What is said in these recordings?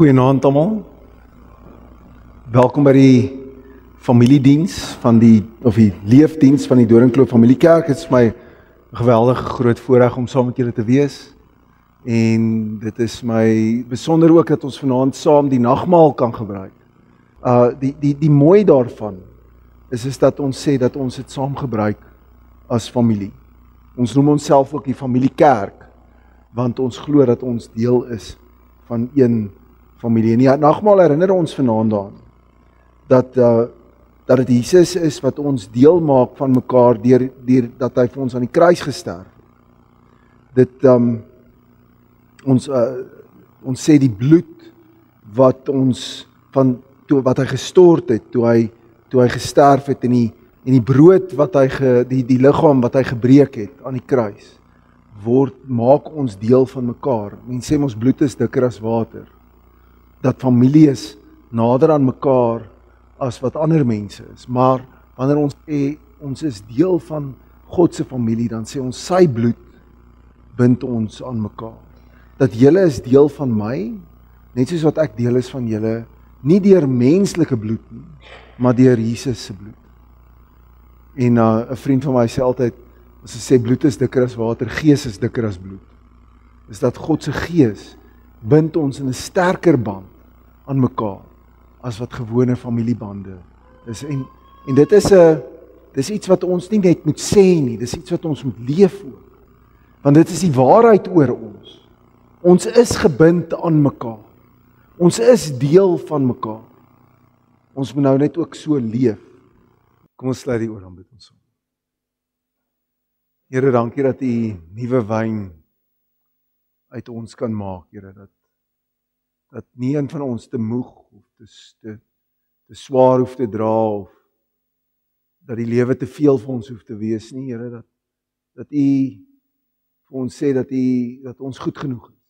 Goeienaand almal. Welkom by die familiediens van die of die leefdiens van die Doringkloof Familiekerk. Dit is my geweldige groot voorreg om saam met julle te wees. En dit is my besonder ook dat ons vanaand saam die nagmaal kan gebruik. Uh die die die mooi daarvan is is dat ons sê dat ons dit saam gebruik as familie. Ons noem onsself ook die familiekerk want ons glo dat ons deel is van een familie. En ja, nagmaal herinner ons vanaand daaraan dat uh dat dit Jesus is wat ons deel maak van mekaar deur deur dat hy vir ons aan die kruis gesterf het. Dit um ons uh ons sê die bloed wat ons van toe wat hy gestort het toe hy toe hy gesterf het en die en die brood wat hy ge, die die liggaam wat hy gebreek het aan die kruis word maak ons deel van mekaar. Mense sê ons bloed is dikker as water dat families nader aan mekaar as wat ander mense is. Maar wanneer ons sê ons is deel van God se familie, dan sê ons sy bloed bind ons aan mekaar. Dat julle is deel van my, net soos wat ek deel is van julle, nie deur menslike bloed nie, maar deur Jesus se bloed. En 'n uh, vriend van my sê altyd as hy sê bloed is dikker as water, gees is dikker as bloed. Is dat God se gees bind ons in 'n sterker band aan mekaar as wat gewone familiebande is. En en dit is 'n dis iets wat ons nie net moet sê nie dis iets wat ons moet leef ook. Want dit is die waarheid oor ons. Ons is gebind aan mekaar. Ons is deel van mekaar. Ons moet nou net ook so leef. Kom ons sluit die oor dan bid ons Here dankie dat u nuwe wyn uit ons kan maak Here dat dat nie een van ons te moeg of te te te swaar hoef te dra of dat die lewe te veel vir ons hoef te wees nie Here dat dat u vir ons sê dat u dat ons goed genoeg is.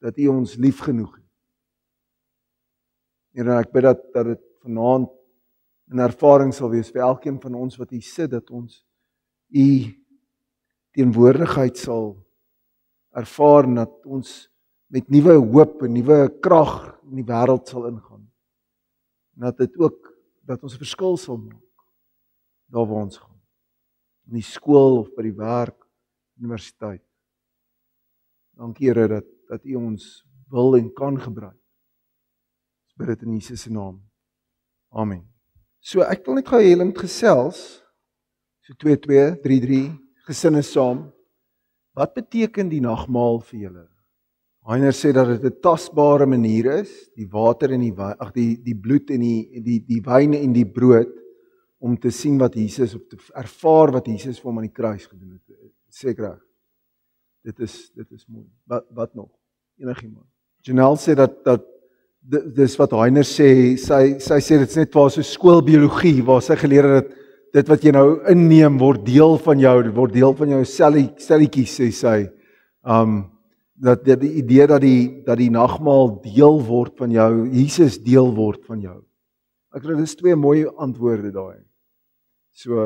Dat u ons lief genoeg het. Here ek bid dat dat dit vanaand 'n ervaring sal wees vir elkeen van ons wat hier sit dat ons u teenwoordigheid sal ervaar dat ons met nuwe hoop en nuwe krag in die wêreld sal ingaan. En dat dit ook dat ons 'n verskil sal maak daar waar ons gaan. In die skool of by die werk, universiteit. Dankie Here dat dat U ons wil en kan gebruik. Ons bid dit in Jesus se naam. Amen. So ek wil net gou hê moet gesels. So 2233 gesinne saam. Wat beteken die nagmaal vir julle? Heiner sê dat dit 'n tasbare manier is, die water en die ag die die bloed en die die die wyn en die brood om te sien wat Jesus op te ervaar wat Jesus vir hom aan die kruis gedoen het. Seker. Dit is dit is mooi. Wat wat nog? Enigiemand. Janelle sê dat dat dis wat Heiner sê, sy sy sê dit's net waar so skoolbiologie waar sy geleer het dat dit wat jy nou inneem word deel van jou, word deel van jou sellie selletjies sê sy. Um dat die, die idee dat die dat die nagmaal deel word van jou, Jesus deel word van jou. Ek dink dit is twee mooi antwoorde daai. So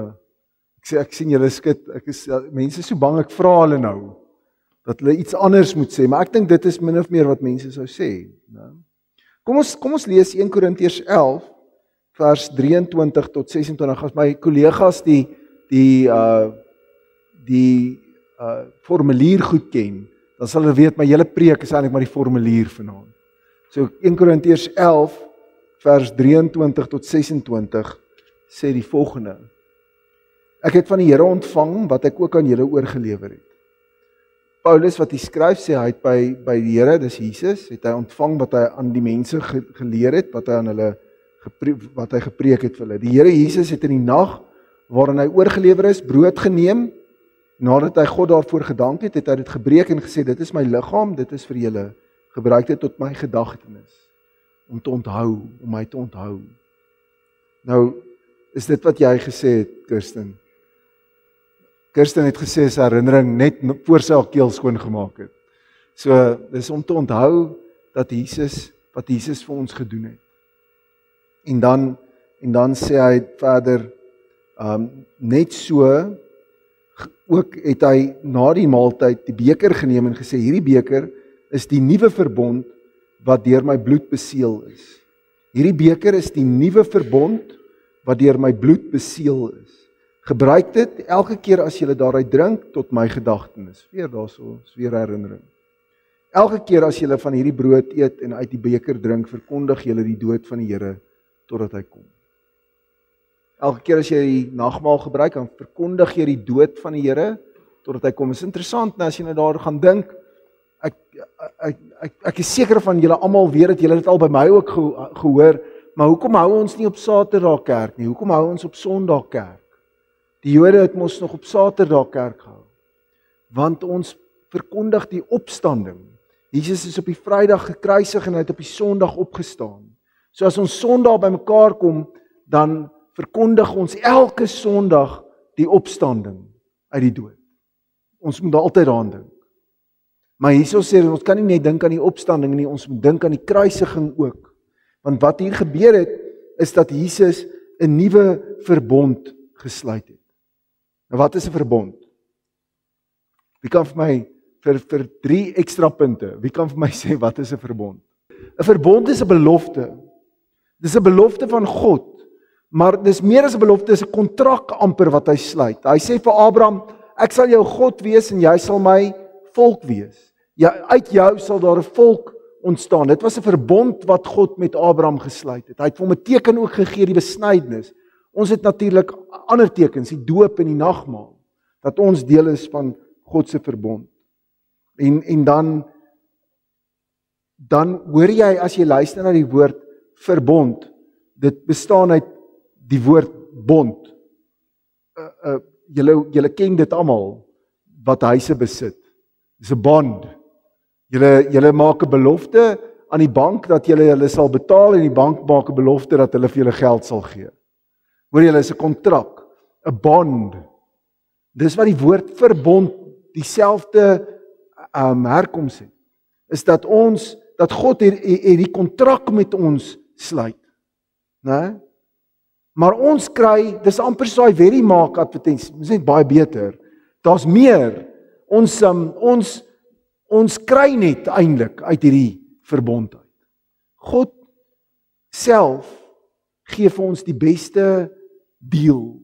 ek sê ek sien julle skud, ek is ja, mense so bang ek vra hulle nou dat hulle iets anders moet sê, maar ek dink dit is min of meer wat mense sou sê, né? Kom ons kom ons lees 1 Korintiërs 11 vers 23 tot 26 as my kollegas die die uh die uh formulier goed ken dan sal hulle weet my hele preek is eintlik maar die formulier vanaand. So 1 Korintiërs 11 vers 23 tot 26 sê die volgende: Ek het van die Here ontvang wat ek ook aan julle oorgelewer het. Paulus wat hy skryf sê hy het by by die Here, dis Jesus, het hy ontvang wat hy aan die mense ge, geleer het, wat hy aan hulle gepreek wat hy gepreek het vir hulle. Die Here Jesus het in die nag waarin hy oorgelewer is, brood geneem Nadat hy God daarvoor gedank het, het hy dit gebreek en gesê dit is my liggaam, dit is vir julle. Gebruik dit tot my gedagtenis om te onthou, om my te onthou. Nou is dit wat jy gesê het, Kirsten. Kirsten het gesê sy herinnering net voor sy haar keel skoon gemaak het. So dis om te onthou dat Jesus wat Jesus vir ons gedoen het. En dan en dan sê hy verder ehm um, net so ook het hy na die maaltyd die beker geneem en gesê hierdie beker is die nuwe verbond wat deur my bloed beseël is. Hierdie beker is die nuwe verbond wat deur my bloed beseël is. Gebruik dit elke keer as jy daaruit drink tot my gedagtenis. Weer daarso, is weer herinnering. Elke keer as jy van hierdie brood eet en uit die beker drink, verkondig jy die dood van die Here totdat hy kom. Elke keer as jy die nagmaal gebruik, dan verkondig jy die dood van die Here totdat hy kom. Dit is interessant nou as jy nou daar gaan dink. Ek ek ek ek is seker van julle almal weet dat julle dit al by my ook gehoor, maar hoekom hou ons nie op Saterdag kerk nie? Hoekom hou ons op Sondag kerk? Die Jode het mos nog op Saterdag kerk gehou. Want ons verkondig die opstanding. Jesus is op die Vrydag gekruisig en hy het op die Sondag opgestaan. So as ons Sondag bymekaar kom, dan verkondig ons elke Sondag die opstanding uit die dood. Ons moet altyd daaraan dink. Maar hierso sê ons kan nie net dink aan die opstanding nie, ons moet dink aan die kruisiging ook. Want wat hier gebeur het is dat Jesus 'n nuwe verbond gesluit het. Nou wat is 'n verbond? Wie kan vir my vir vir 3 ekstra punte, wie kan vir my sê wat is 'n verbond? 'n Verbond is 'n belofte. Dis 'n belofte van God. Maar dis meer as 'n belofte, dis 'n kontrak amper wat hy sluit. Hy sê vir Abraham, ek sal jou God wees en jy sal my volk wees. Ja, uit jou sal daar 'n volk ontstaan. Dit was 'n verbond wat God met Abraham gesluit het. Hy het hom 'n teken ook gegee, die besnydenis. Ons het natuurlik ander tekens, die doop en die nagmaal, dat ons deel is van God se verbond. En en dan dan hoor jy as jy luister na die woord verbond, dit bestaan uit die woord bond. Uh uh julle julle ken dit almal wat huise besit. Dis 'n bond. Julle julle maak 'n belofte aan die bank dat julle hulle sal betaal en die bank maak 'n belofte dat hulle vir julle geld sal gee. Hoor julle is 'n kontrak, 'n bond. Dis wat die woord verbond dieselfde um herkoms het. Is dat ons dat God hierdie kontrak met ons sluit. Né? Maar ons kry, dis amper so 'n very maak advertensie. Dis net baie beter. Daar's meer. Ons um, ons ons kry net eintlik uit hierdie verbond uit. God self gee vir ons die beste deal.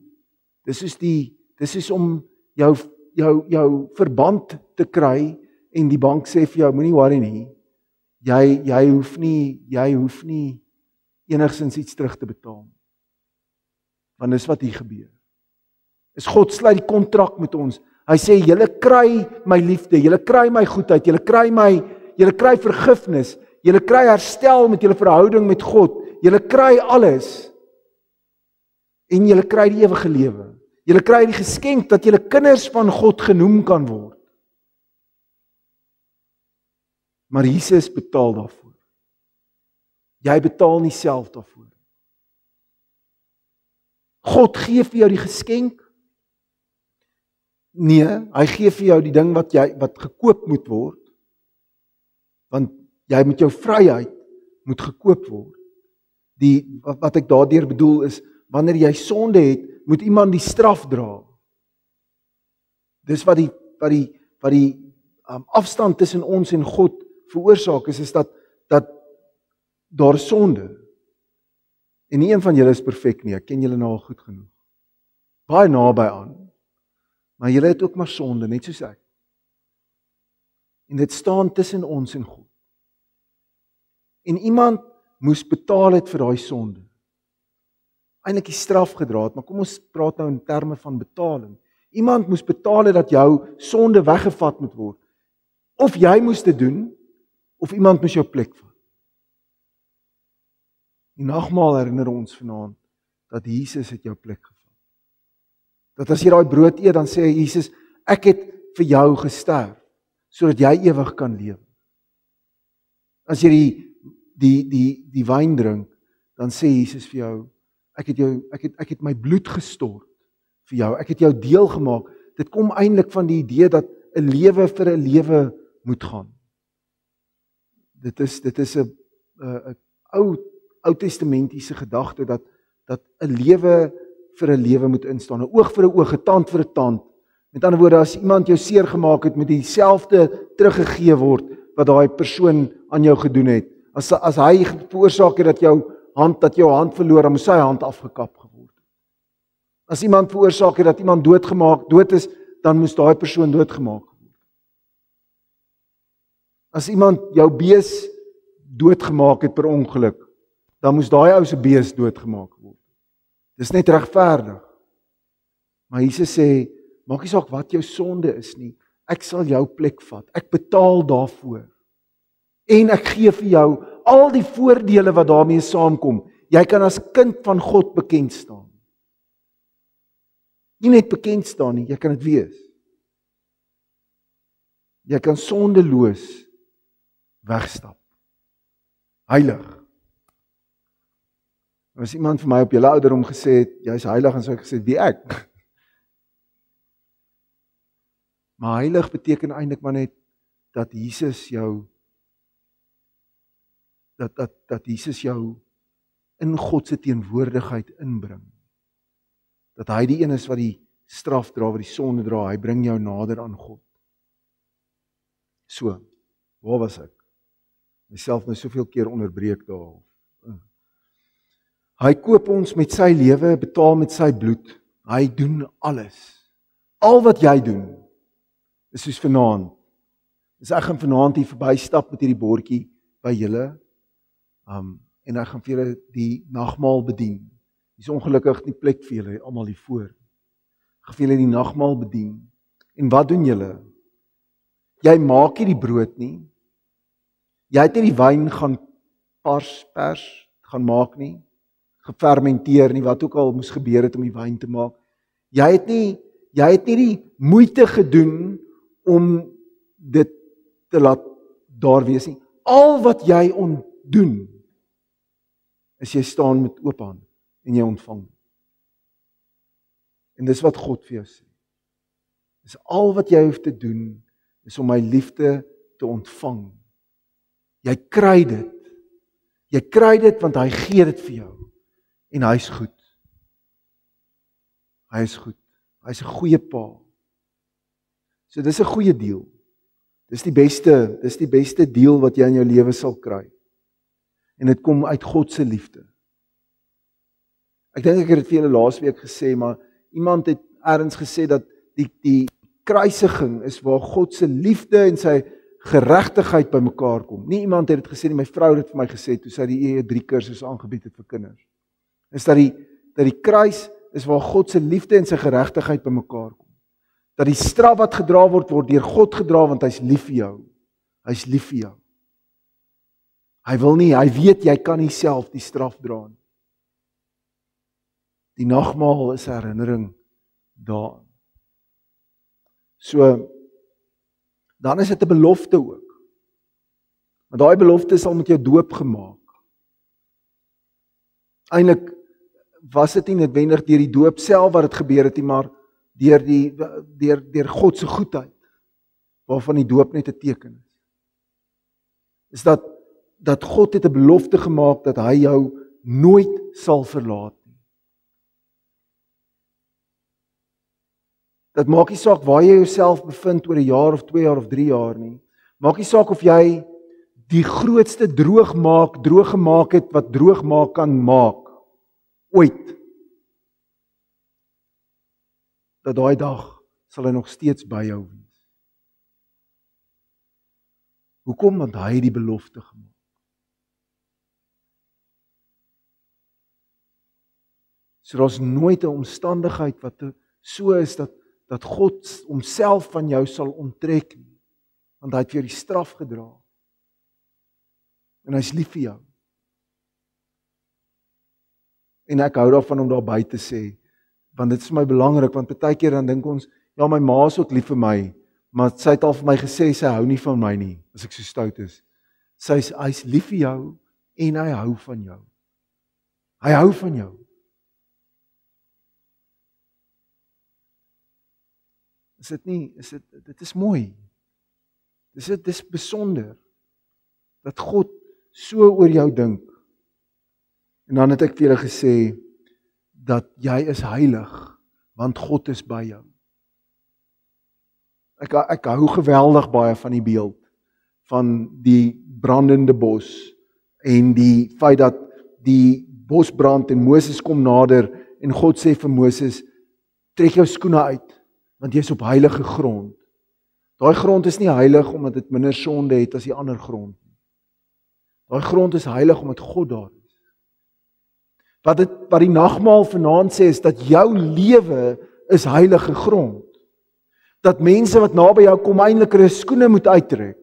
Dis is die dis is om jou jou jou verband te kry en die bank sê vir jou moenie worry nie. Jy jy hoef nie jy hoef nie enigsins iets terug te betaal nie want dis wat hier gebeur. Is God sluit die kontrak met ons. Hy sê julle kry my liefde, julle kry my goedheid, julle kry my, julle kry vergifnis, julle kry herstel met julle verhouding met God. Julle kry alles. En julle kry die ewige lewe. Julle kry die geskenk dat julle kinders van God genoem kan word. Maar Jesus betaal daarvoor. Jy betaal nie self daarvoor. God gee vir jou die geskenk. Nee, hy gee vir jou die ding wat jy wat gekoop moet word. Want jy met jou vryheid moet gekoop word. Die wat, wat ek daardeur bedoel is wanneer jy sonde het, moet iemand die straf dra. Dis wat die wat die wat die um, afstand tussen ons en God veroorsaak is is dat dat daar sonde En nie een van julle is perfek nie. Ek ken julle nou al goed genoeg. Baie naby aan. Maar julle het ook maar sonde, net soos ek. En dit staan tussen ons en God. En iemand moes betaal het vir daai sonde. Eindelik die straf gedra het, maar kom ons praat nou in terme van betaling. Iemand moes betaal het dat jou sonde weggevat moet word. Of jy moes dit doen of iemand moes jou plek vat. Die nagmaal herinner ons vanaand dat Jesus het jou plek gevat. Dat as jy daai brood eet, dan sê Jesus, ek het vir jou gesterf sodat jy ewig kan lewe. As jy die die die die wyn drink, dan sê Jesus vir jou, ek het jou ek het ek het my bloed gestort vir jou. Ek het jou deel gemaak. Dit kom eintlik van die idee dat 'n lewe vir 'n lewe moet gaan. Dit is dit is 'n 'n ou Ou Testamentiese gedagte dat dat 'n lewe vir 'n lewe moet instaan, 'n oog vir 'n oog, 'n tand vir 'n tand. Met ander woorde, as iemand jou seer gemaak het, moet dieselfde teruggegee word wat daai persoon aan jou gedoen het. As as hy veroorsaak het dat jou hand dat jou hand verloor, dan moes sy hand afgekap geword het. As iemand veroorsaak het dat iemand doodgemaak dood is, dan moes daai persoon doodgemaak word. As iemand jou bees doodgemaak het per ongeluk, dan moes daai ou se bees doodgemaak word. Dis net regverdig. Maar Jesus sê, maak nie saak wat jou sonde is nie, ek sal jou plek vat. Ek betaal daarvoor. En ek gee vir jou al die voordele wat daarmee saamkom. Jy kan as kind van God bekend staan. Nie net bekend staan nie, jy kan dit wees. Jy kan sondeloos wegstap. Heilig. As iemand vir my op julle ouderdom gesê het jy's heilig en sou ek gesê wie ek? Maar heilig beteken eintlik maar net dat Jesus jou dat dat dat Jesus jou in God se teenwoordigheid inbring. Dat hy die een is wat die straf dra, wat die sonde dra, hy bring jou nader aan God. So, waar was ek? Myself nou soveel keer onderbreek daar. Hy koop ons met sy lewe, betaal met sy bloed. Hy doen alles. Al wat jy doen is soos vanaand. Is ek gaan vanaand hier verbystap met hierdie bordjie by julle. Um en ek gaan vir julle die nagmaal bedien. Dis ongelukkig nie plek vir julle almal hier voor. Ek gaan vir julle die nagmaal bedien. En wat doen julle? Jy maak nie die brood nie. Jy het nie die wyn gaan pars pers gaan maak nie. Gefermenteer nie wat ook al moes gebeur het om die wyn te maak. Jy het nie jy het nie die moeite gedoen om dit te laat daar wees nie. Al wat jy ontdoen is jy staan met oop hande en jy ontvang. En dis wat God vir jou sê. Dis al wat jy hoef te doen is om my liefde te ontvang. Jy kry dit. Jy kry dit want hy gee dit vir jou. En hy's goed. Hy is goed. Hy's 'n goeie pa. So dis 'n goeie deel. Dis die beste, dis die beste deel wat jy in jou lewe sal kry. En dit kom uit God se liefde. Ek dink ek het dit vir julle laasweek gesê, maar iemand het eers gesê dat die die kruisiging is waar God se liefde en sy geregtigheid bymekaar kom. Nie iemand het dit gesê nie, my vrou het dit vir my gesê toe sy die EE3 kursus aangebied het vir kinders. Is dat die dat die kruis is waar God se liefde en sy geregtigheid bymekaar kom. Dat die straf wat gedra word word deur God gedra want hy's lief vir jou. Hy's lief vir jou. Hy wil nie, hy weet jy kan nie self die straf dra nie. Die nagmaal is 'n herinnering daaraan. So dan is dit 'n belofte ook. Maar daai belofte sal met jou doop gemaak. Eindelik was dit nie noodwendig deur die doop self wat dit gebeur het nie, maar deur die deur deur God se goedheid waarvan die doop net 'n teken is. Is dat dat God het 'n belofte gemaak dat hy jou nooit sal verlaat nie. Dit maak nie saak waar jy jouself bevind oor 'n jaar of 2 jaar of 3 jaar nie. Maak nie saak of jy die grootste droog maak, droog gemaak het wat droog maak kan maak ooit. Dat daai dag sal hy nog steeds by jou wees. Hoekom want hy het die belofte gemaak. So daar's nooit 'n omstandigheid wat so is dat dat God homself van jou sal onttrek nie want hy het vir jou die straf gedra en hy's lief vir jou en ek hou daarvan om daar by te sê want dit is vir my belangrik want baie keer dan dink ons ja my ma is ook lief vir my maar sy het al vir my gesê sy hou nie van my nie as ek so stout is sy's hy's lief vir jou en hy hou van jou hy hou van jou Is dit nie is dit dit is mooi. Dis dit is besonder dat God so oor jou dink. En dan het ek vir julle gesê dat jy is heilig want God is by jou. Ek ek hou geweldig baie van die beeld van die brandende bos en die feit dat die bosbrand en Moses kom nader en God sê vir Moses trek jou skoene uit want jy's op heilige grond. Daai grond is nie heilig omdat dit minder sonde het as die ander grond nie. Daai grond is heilig omdat God daar is. Wat dit wat die nagmaal vanaand sê is dat jou lewe is heilige grond. Dat mense wat naby jou kom eintlik hulle skoene moet uittrek.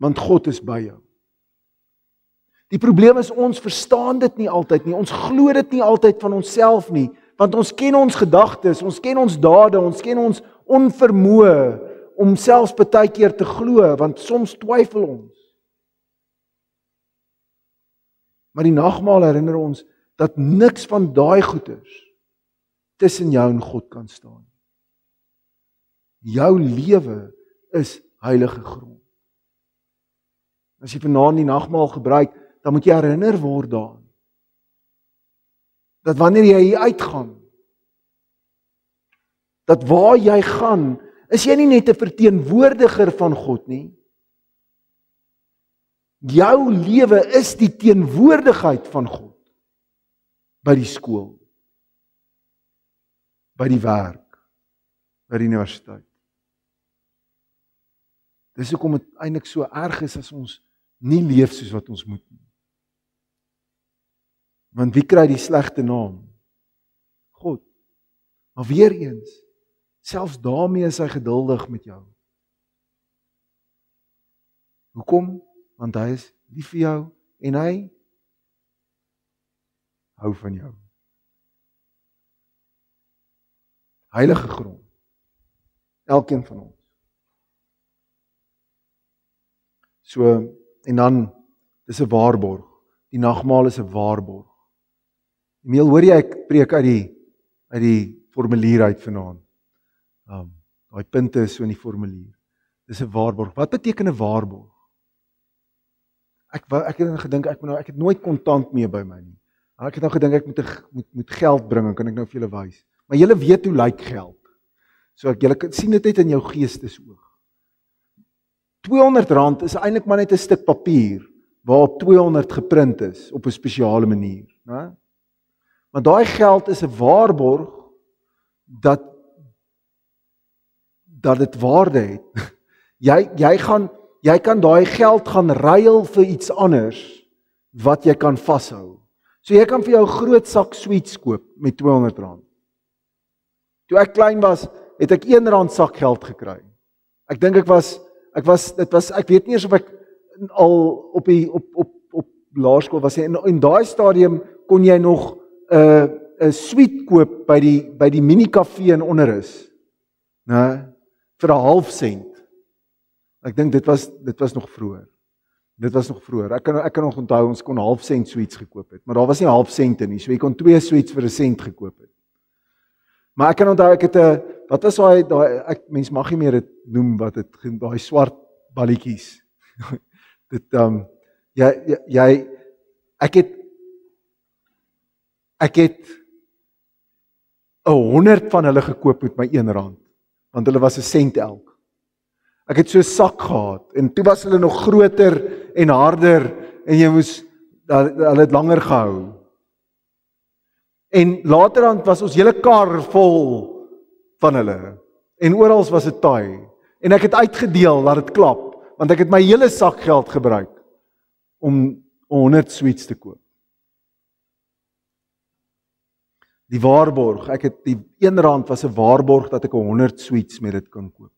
Want God is by jou. Die probleem is ons verstaan dit nie altyd nie. Ons glo dit nie altyd van onsself nie, want ons ken ons gedagtes, ons ken ons dade, ons ken ons onvermoë om selfs baie keer te glo, want soms twyfel ons. Maar die nagmaal herinner ons dat niks van daai goeders tussen jou en God kan staan. Jou lewe is heilige grond. As jy vanaand die nagmaal gebruik, dan moet jy herinner word daaraan. Dat wanneer jy hier uitgaan, dat waar jy gaan, is jy nie net 'n verteenwoordiger van God nie. Jou lewe is die teenwoordigheid van God by die skool, by die werk, by die universiteit. Dis hoekom dit eintlik so erg is as ons nie leef soos wat ons moet nie. Want wie kry die slegte naam? God. Maar weer eens, selfs daarmee is hy geduldig met jou. Hoekom? Want hy is lief vir jou en hy hou van jou. Heilige grond. Elkeen van ons. So en dan dis 'n waarborg. Die nagmaal is 'n waarborg. Emil, hoor jy ek preek uit die uit die formulier uit vanaand. Um daai punte is so in die formulier. Dis 'n waarborg. Wat beteken 'n waarborg? Ek ek het gedink ek moet nou ek het nooit kontant mee by my nie. Ek het nou gedink ek moet moet moet geld bring kan ek nou vir julle wys. Maar julle weet hoe lyk geld. So ek julle sien dit net in jou geestesoog. R200 is eintlik maar net 'n stuk papier waarop 200 geprint is op 'n spesiale manier, né? Want daai geld is 'n waarborg dat dat dit waarde het. Jy jy gaan jy kan daai geld gaan ruil vir iets anders wat jy kan vashou. So jy kan vir jou groot sak sweets koop met R200. Toe ek klein was, het ek R1 sak geld gekry. Ek dink ek was ek was dit was ek weet nie eens of ek al op die op op op laerskool was en in daai stadium kon jy nog 'n uh, 'n suite koop by die by die mini kafee in onderus. Né? vir 'n half sent. Ek dink dit was dit was nog vroeër. Dit was nog vroeër. Ek kan ek kan nog onthou ons kon half sent suites gekoop het, maar daar was nie half sente nie. So jy kon twee suites vir 'n sent gekoop het. Maar ek kan onthou ek het 'n wat was daai daai ek mens mag nie meer dit noem wat dit daai swart balletjies. dit ehm um, jy, jy jy ek het Ek het 'n 100 van hulle gekoop met my 1 rand want hulle was 'n sent elk. Ek het so 'n sak gehad en toe was hulle nog groter en harder en jy moes hulle het langer gehou. En laterand was ons hele kar vol van hulle en oral was dit taai en ek het uitgedeel laat dit klap want ek het my hele sak geld gebruik om 100 sweets te koop. Die waarborg, ek het die 1 rand was 'n waarborg dat ek 100 sweets met dit kon koop.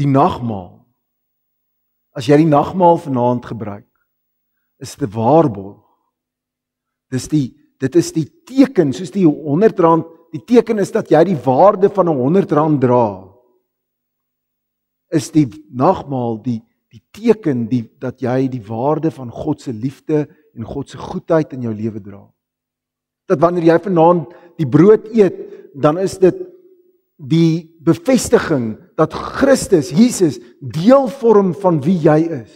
Die nagmaal. As jy die nagmaal vanaand gebruik, is dit 'n waarborg. Dis die dit is die teken, soos die 100 rand, die teken is dat jy die waarde van 'n 100 rand dra. Is die nagmaal die die teken die dat jy die waarde van God se liefde en God se goedheid in jou lewe dra. Dat wanneer jy vanaand die brood eet, dan is dit die bevestiging dat Christus Jesus deel vorm van wie jy is.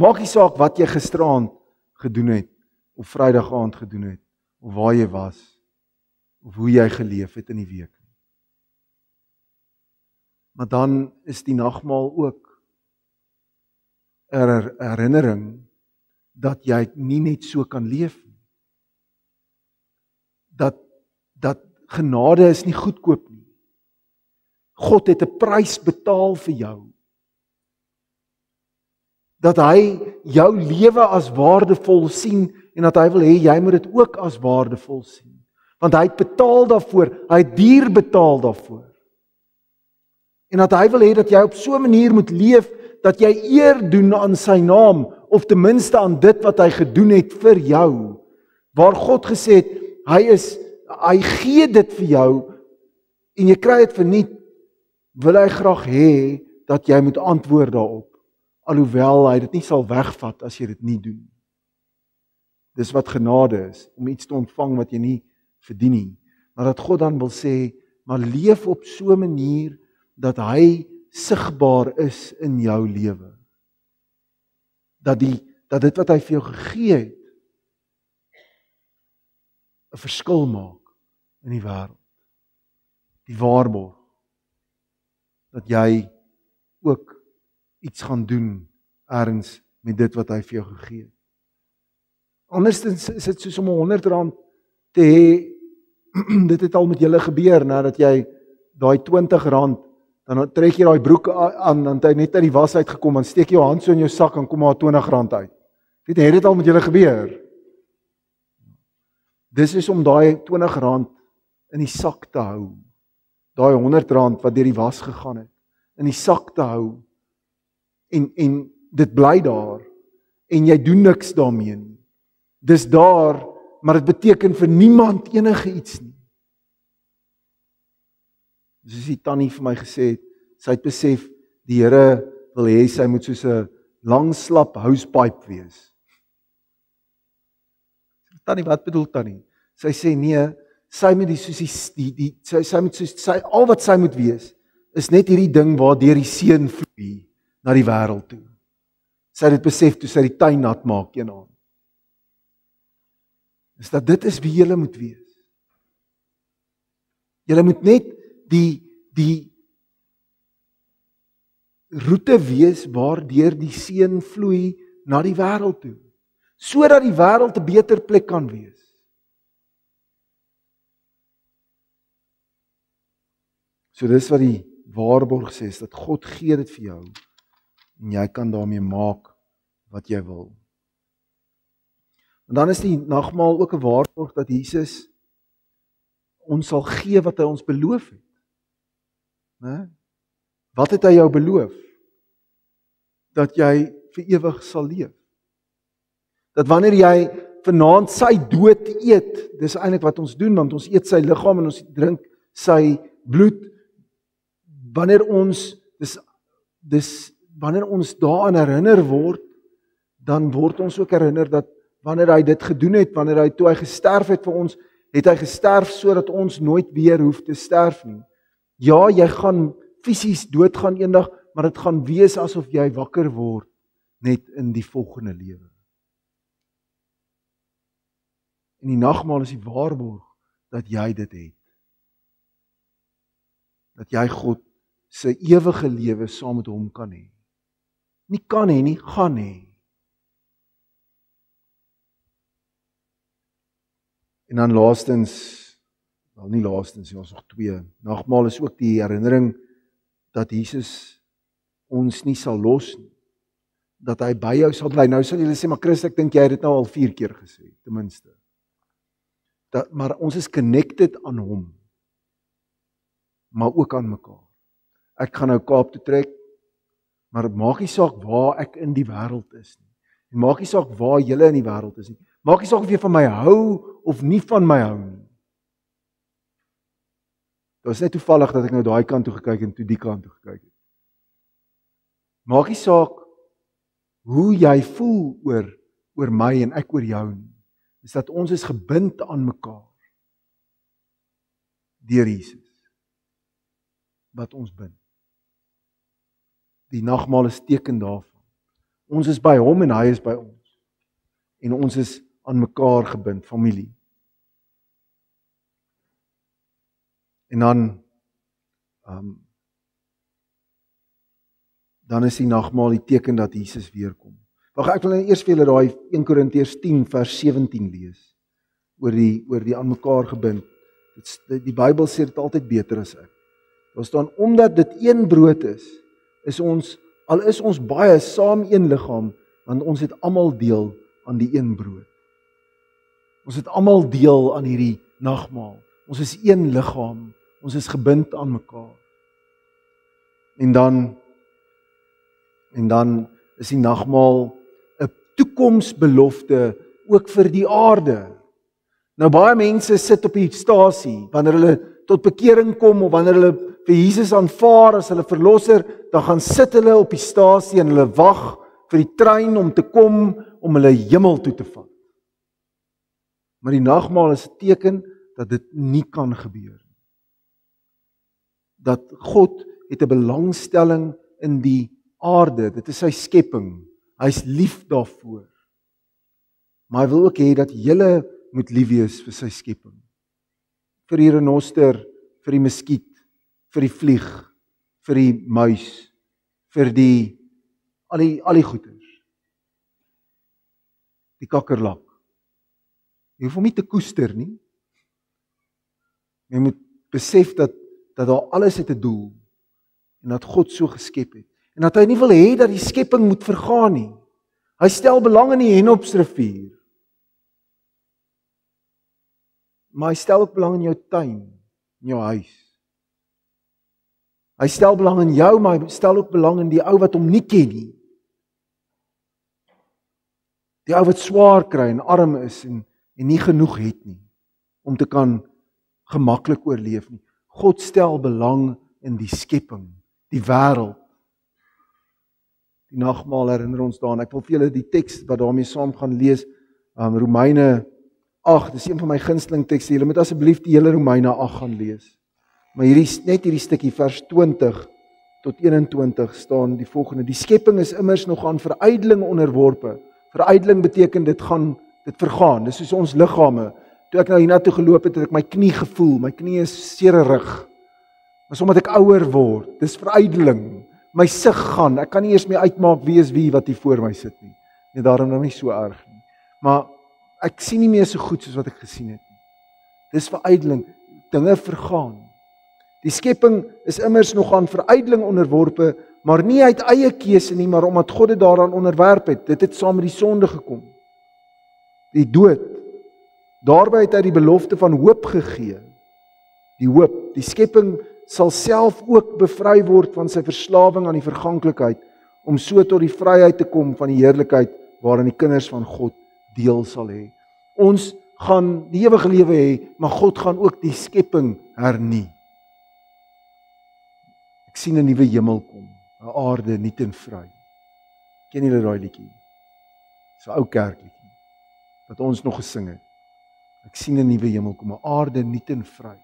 Maak nie saak wat jy gisteraand gedoen het of Vrydag aand gedoen het of waar jy was of hoe jy geleef het in die week nie. Maar dan is die nagmaal ook 'n herinnering dat jy nie net so kan leef nie. Dat dat genade is nie goedkoop nie. God het 'n prys betaal vir jou. Dat hy jou lewe as waardevol sien en dat hy wil hê jy moet dit ook as waardevol sien. Want hy het betaal daarvoor, hy het duur betaal daarvoor. En dat hy wil hê dat jy op so 'n manier moet leef dat jy eer doen aan sy naam of ten minste aan dit wat hy gedoen het vir jou. Waar God gesê het hy is hy gee dit vir jou en jy kry dit verniet wil hy graag hê dat jy moet antwoord daarop alhoewel hy dit nie sal wegvat as jy dit nie doen. Dis wat genade is om iets te ontvang wat jy nie verdien nie. Maar dat God dan wil sê, maar leef op so 'n manier dat hy sigbaar is in jou lewe. Dat die dat dit wat hy vir jou gegee het 'n verskil maak in die wêreld. Die waarborg dat jy ook iets gaan doen ergens met dit wat hy vir jou gegee het. Andersins is dit soos om 'n 100 rand te hê dit het al met julle gebeur nadat jy daai 20 rand dan trek jy daai broek aan dan hy net uit die was uit gekom en steek jy jou hand so in jou sak en kom maar 20 rand uit. Jy het dit al met julle gebeur? Dis is om daai 20 rand in die sak te hou. Daai 100 rand wat deur die was gegaan het in die sak te hou en en dit bly daar en jy doen niks daarmee nie. Dis daar, maar dit beteken vir niemand enige iets nie. Soos die tannie vir my gesê het, sy het besef die Here wil hê sy moet soos 'n lang slap housepipe wees. Tannie, wat bedoel tannie? Sy sê nee, sy moet die soos die die, die sy sy moet soos sy al wat sy moet wees is net hierdie ding waar deur die seën vloei na die wêreld toe. Sy het dit besef toe sy die tuin nat maak eendag. Is dat dit is wie jy moet wees. Jy moet net die die roete wees waardeur die seën vloei na die wêreld toe sodat die wêreld 'n beter plek kan wees. So dis wat die waarborg sê is dat God gee dit vir jou en jy kan daarmee maak wat jy wil. En dan is die nagmaal ook 'n waarborg dat Jesus ons sal gee wat hy ons beloof het. Né? Wat het hy jou beloof? Dat jy vir ewig sal leef. Dat wanneer jy vanaand sy dood eet, dis eintlik wat ons doen want ons eet sy liggaam en ons drink sy bloed. Wanneer ons dis dis wanneer ons daaraan herinner word, dan word ons ook herinner dat wanneer hy dit gedoen het, wanneer hy toe hy gesterf het vir ons, het hy gesterf sodat ons nooit weer hoef te sterf nie. Ja, jy gaan fisies doodgaan eendag, maar dit gaan wees asof jy wakker word net in die volgende lewe. En die nagmaal is die waarborg dat jy dit het. Dat jy God se ewige lewe saam met hom kan hê. Nie kan hê nie, gaan hê. En dan laastens, wel nie laastens nie, ons nog twee. Nagmaal is ook die herinnering dat Jesus ons nie sal los nie. Dat hy by jou sal bly. Nou sal julle sê maar Christus, ek dink jy het dit nou al 4 keer gesê, ten minste. Dat maar ons is connected aan hom. Maar ook aan mekaar. Ek gaan nou Kaap toe trek. Maar maak nie saak waar ek in die wêreld is nie. En maak nie saak waar jy in die wêreld is nie. Maak nie saak of jy van my hou of nie van my hou nie. Dit was net toevallig dat ek nou daai kant toe gekyk en toe die kant toe gekyk het. Maak nie saak hoe jy voel oor oor my en ek oor jou nie. Dis dat ons is gebind aan mekaar deur Jesus wat ons bind. Die nagmaal is teken daarvan. Ons is by hom en hy is by ons. En ons is aan mekaar gebind, familie. En dan ehm um, dan is die nagmaal die teken dat Jesus weer kom. Wag ek wil nou eers vir julle daai 1 Korintiërs 10 vers 17 lees oor die oor die aan mekaar gebind. Dit die Bybel sê dit altyd beter as ek. Daar staan omdat dit een brood is, is ons al is ons baie saam een liggaam, want ons het almal deel aan die een brood. Ons het almal deel aan hierdie nagmaal. Ons is een liggaam. Ons is gebind aan mekaar. En dan en dan is die nagmaal 'n toekomsbelofte ook vir die aarde. Nou baie mense sit op die stasie wanneer hulle tot bekering kom of wanneer hulle vir Jesus aanvaar as hulle verlosser, dan gaan sit hulle op die stasie en hulle wag vir die trein om te kom om hulle hemel toe te vat. Maar die nagmaal is 'n teken dat dit nie kan gebeur nie. Dat God het 'n belangstelling in die aarde. Dit is sy skepping. Hy's lief daarvoor. Maar hy wil ook hê dat julle moet lief wees vir sy skepping. Vir die renoster, vir die muskiet, vir die vlieg, vir die muis, vir die al die al die goeters. Die kakkerlak. Jy hoef hom nie te koester nie. Jy moet besef dat dat daar alles het 'n doel en dat God so geskep het en dat hy nie wil hê dat die skepping moet vergaan nie. Hy stel belang in die Henopsrivier. Maar hy stel ook belang in jou tuin, in jou huis. Hy stel belang in jou, maar hy stel ook belang in die ou wat hom nie ken nie. Die ou wat swaar kry en arm is en en nie genoeg het nie om te kan gemaklik oorleef nie. God stel belang in die skepping, die wêreld. Die nagmaal herinner ons daaraan. Ek wil vir julle die teks wat daarmee saam gaan lees, um Romeine 8. Dis een van my gunsteling tekste. Julle moet asseblief die hele Romeine 8 gaan lees. Maar hierdie net hierdie stukkie vers 20 tot 21 staan die volgende: Die skepping is immers nog aan verydeling onderworpe. Verydeling beteken dit gaan dit vergaan. Dis soos ons liggame. Toe ek nou hiernatoe geloop het, het ek my knie gevoel. My knie is seer rug. Maar omdat ek ouer word, dis verydeling. My sig gaan. Ek kan nie eers meer uitmaak wie is wie wat hier voor my sit nie. Nee, daarom nou nie so erg nie. Maar ek sien nie meer so goed soos wat ek gesien het nie. Dis verydeling. Dinge vergaan. Die skepping is immers nog aan verydeling onderworpe, maar nie uit eie keuse nie, maar omdat God dit daaraan onderwerp het. Dit het saam met die sonde gekom. Die dood Daarby het hy die belofte van hoop gegee. Die hoop, die skepping sal self ook bevry word van sy verslawing aan die verganklikheid om so tot die vryheid te kom van die heerlikheid waarin die kinders van God deel sal hê. Ons gaan die ewige lewe hê, maar God gaan ook die skepping hernie. Ek sien 'n nuwe hemel kom, 'n aarde nuut en vry. Ken julle daai liedjie? So ou kerkliedjie wat ons nog gesing het. Ek sien 'n nuwe hemel kom, 'n aarde nuut en vry.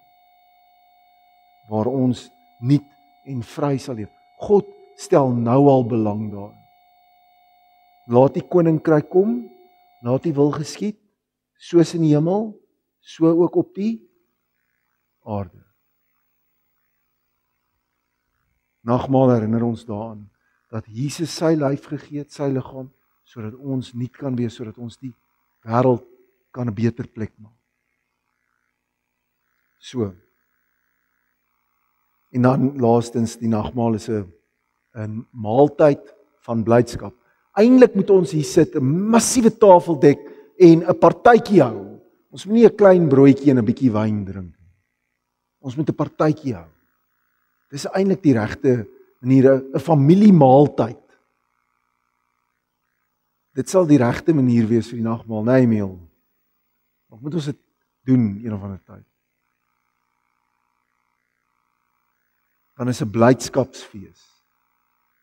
Waar ons nuut en vry sal leef. God stel nou al belang daarin. Laat die koninkryk kom, laat die wil geskied, soos in die hemel, so ook op die aarde. Nagmaal herinner ons daaraan dat Jesus sy lyf gegee het, sy liggaam, sodat ons nuut kan wees, sodat ons die wêreld kan 'n beter plek maak. So. En dan laastens die nagmaal is 'n 'n maaltyd van blydskap. Eintlik moet ons hier sit, 'n massiewe tafel dek en 'n partytjie hou. Ons moet nie 'n klein broodjie en 'n bietjie wyn drink nie. Ons moet 'n partytjie hou. Dis eintlik die regte manier 'n familiemaaltyd. Dit sal die regte manier wees vir die nagmaal, nee, Emil. Of moet ons dit doen een of ander tyd? Dan is 'n blydskapsfees.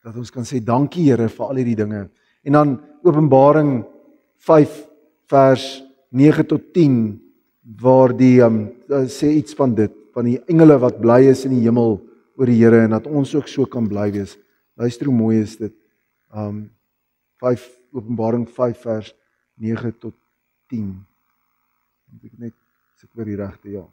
Dat ons kan sê dankie Here vir al hierdie dinge. En dan Openbaring 5 vers 9 tot 10 waar die um, sê iets van dit van die engele wat bly is in die hemel oor die Here en dat ons ook so kan bly wees. Luister hoe mooi is dit. Um 5 Openbaring 5 vers 9 tot 10 moet ek net sit oor die regte ja.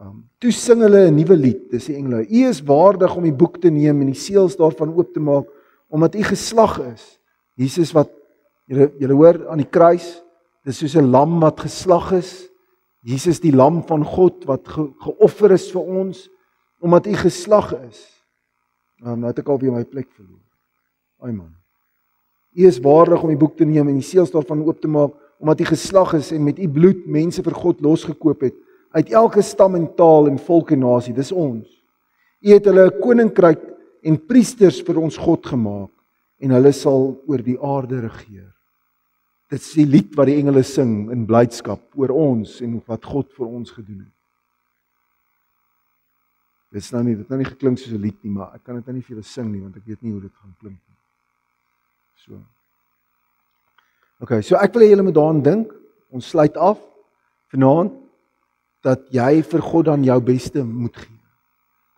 Um toe sing hulle 'n nuwe lied, dis die engele. U is waardig om die boek te neem en die seels daarvan oop te maak omdat u geslag is. Jesus wat julle julle hoor aan die kruis, dis soos 'n lam wat geslag is. Jesus die lam van God wat ge, geoffer is vir ons omdat u geslag is. Nou het ek al weer my plek verloor. Ai man. U is waardig om die boek te neem en die seels daarvan oop te maak omdat u geslag is en met u bloed mense vir God losgekoop het uit elke stam en taal en volk en nasie. Dis ons. U het hulle 'n koninkryk en priesters vir ons God gemaak en hulle sal oor die aarde regeer. Dit is die lied wat die engele sing in blydskap oor ons en wat God vir ons gedoen het. Dit is nou nie dit nou nie geklink soos 'n lied nie, maar ek kan dit nou nie vir julle sing nie want ek weet nie hoe dit gaan klink nie. So. OK, so ek wil hê julle moet daaraan dink. Ons sluit af vanaand dat jy vir God dan jou beste moet gee.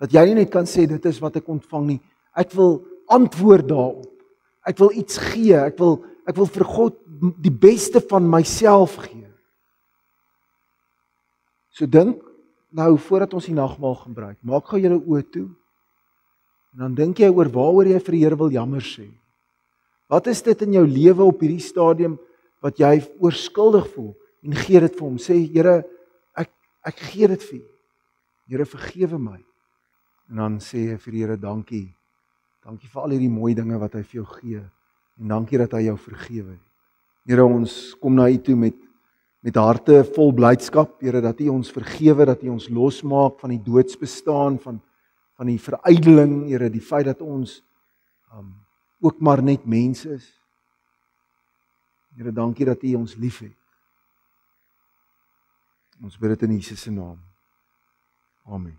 Dat jy nie net kan sê dit is wat ek ontvang nie. Ek wil antwoord daarop. Ek wil iets gee. Ek wil ek wil vir God die beste van myself gee. So dink nou voordat ons die nagmaal gebruik, maak gou julle oë toe. En dan dink jy oor waaroor jy vir die Here wil jammer sê. Wat is dit in jou lewe op hierdie stadium wat jy oorskuldig voel en gee dit vir hom. Sê Here, ek ek gee dit vir U. Here vergewe my. En dan sê jy vir die Here dankie. Dankie vir al hierdie mooi dinge wat hy vir jou gee en dankie dat hy jou vergewe het. Here, ons kom na U toe met met harte vol blydskap, Here, dat U ons vergewe, dat U ons losmaak van die doodsbestaan van van die verydeling, Here, die feit dat ons um ook maar net mense is. Here, dankie dat U ons liefhet. Ons bid dit in Jesus se naam. Amen.